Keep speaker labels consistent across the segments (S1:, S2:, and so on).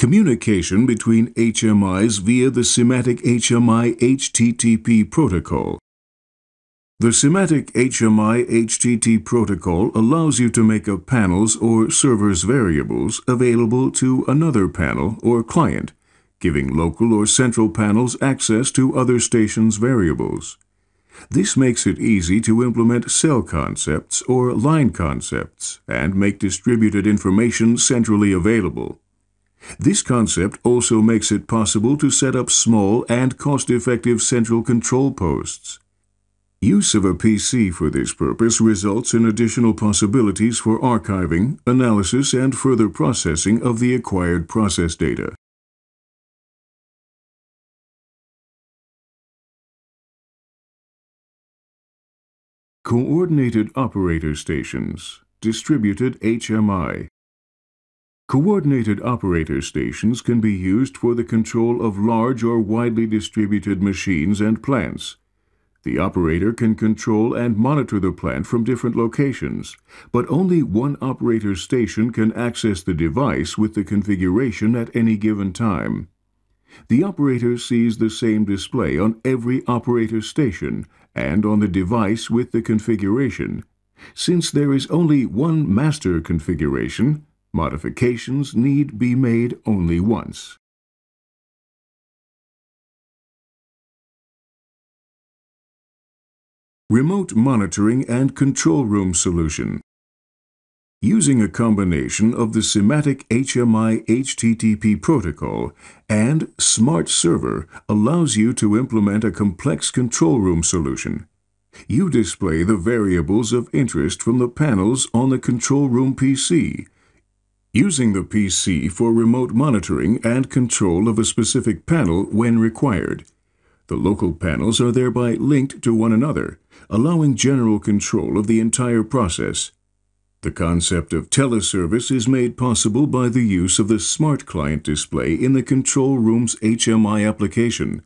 S1: Communication between HMIs via the SIMATIC HMI HTTP protocol. The SIMATIC HMI HTTP protocol allows you to make a panel's or server's variables available to another panel or client, giving local or central panels access to other stations' variables. This makes it easy to implement cell concepts or line concepts and make distributed information centrally available. This concept also makes it possible to set up small and cost-effective central control posts. Use of a PC for this purpose results in additional possibilities for archiving, analysis, and further processing of the acquired process data. Coordinated Operator Stations Distributed HMI Coordinated operator stations can be used for the control of large or widely distributed machines and plants. The operator can control and monitor the plant from different locations, but only one operator station can access the device with the configuration at any given time. The operator sees the same display on every operator station and on the device with the configuration. Since there is only one master configuration, Modifications need be made only once. Remote Monitoring and Control Room Solution Using a combination of the SIMATIC HMI HTTP protocol and Smart Server allows you to implement a complex control room solution. You display the variables of interest from the panels on the control room PC using the PC for remote monitoring and control of a specific panel when required. The local panels are thereby linked to one another, allowing general control of the entire process. The concept of teleservice is made possible by the use of the Smart Client display in the control room's HMI application.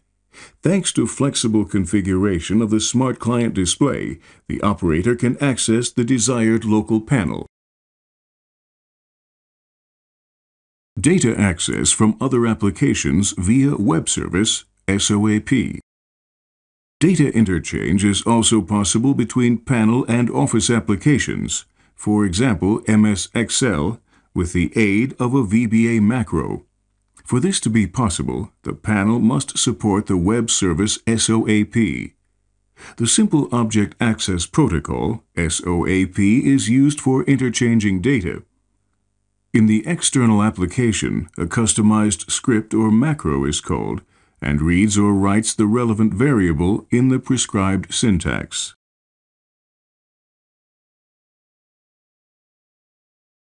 S1: Thanks to flexible configuration of the Smart Client display, the operator can access the desired local panel. Data access from other applications via web service SOAP. Data interchange is also possible between panel and office applications, for example MS Excel, with the aid of a VBA macro. For this to be possible, the panel must support the web service SOAP. The Simple Object Access Protocol, SOAP, is used for interchanging data. In the external application, a customized script or macro is called and reads or writes the relevant variable in the prescribed syntax.